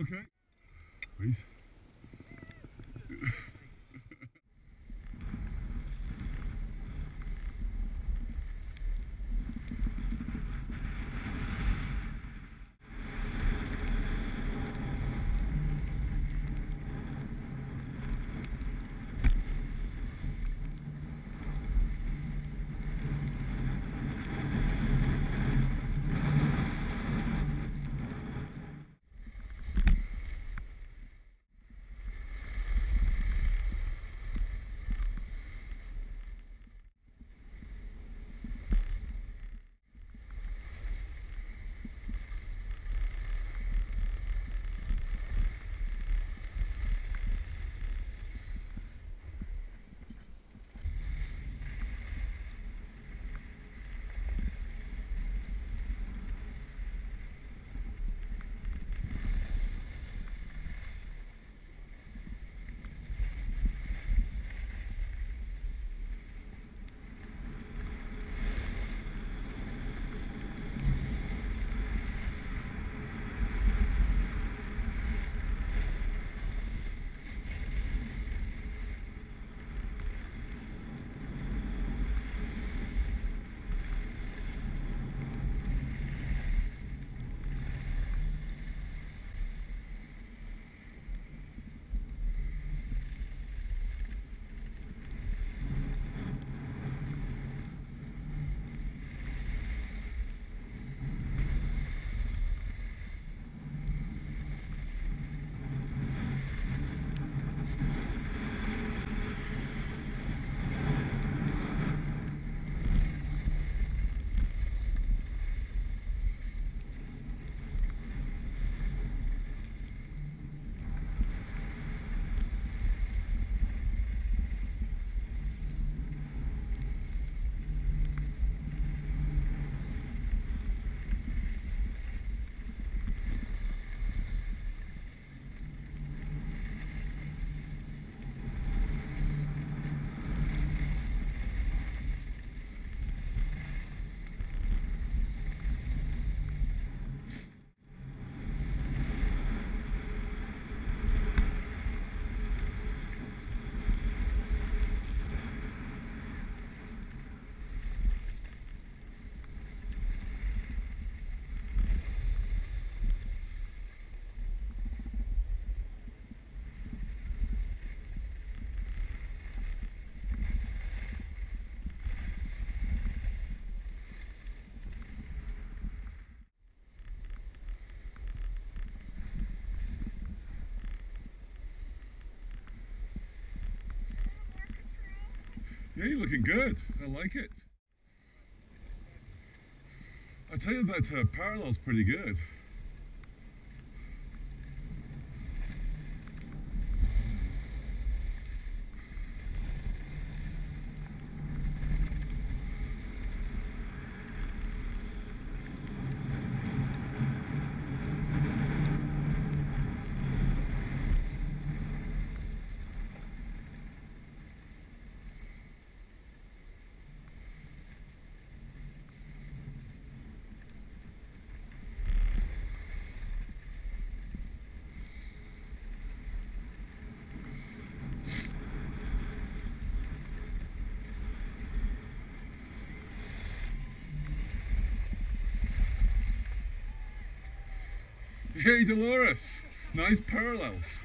Okay. Please. Yeah, you're looking good. I like it. I tell you that uh, parallel's pretty good. Hey Dolores, nice parallels.